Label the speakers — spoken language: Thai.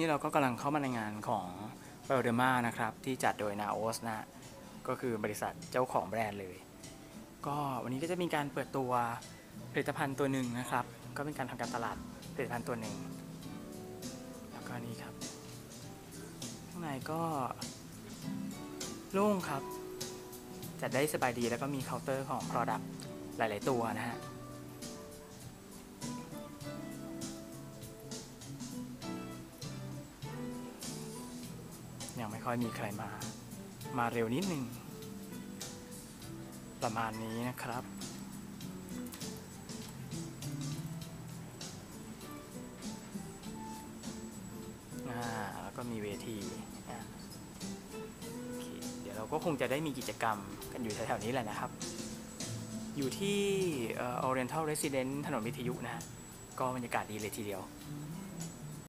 Speaker 1: นี่เราก็กำลังเข้ามาในงานของ b i o d e r m a นะครับ ที่จัดโดย Naos นะ ก็คือบริษัทเจ้าของแบรนด์เลย ก็วันนี้ก็จะมีการเปิดตัวผลิตภัณฑ์ตัวหนึ่งนะครับ ก็เป็นการทำการตลาดผลิตภัณฑ์ตัวหนึ่งแล้วก็นี่ครับ ข้างในก็โล่งครับ จัดได้สบายดีแล้วก็มีเคาน์เตอร์ของ Product หลาย ๆ ตัวนะฮะ ยังไม่ค่อยมีใครมา มาเร็วนิดหนึ่ง ประมาณนี้นะครับ แล้วก็มีเวทีเเดี๋ยวเราก็คงจะได้มีกิจกรรมกันอยู่แถวๆนี้แหละนะครับ อยู่ที่ Oriental Residence ถนนวิทยุนะฮะก็บรรยากาศดีเลยทีเดียว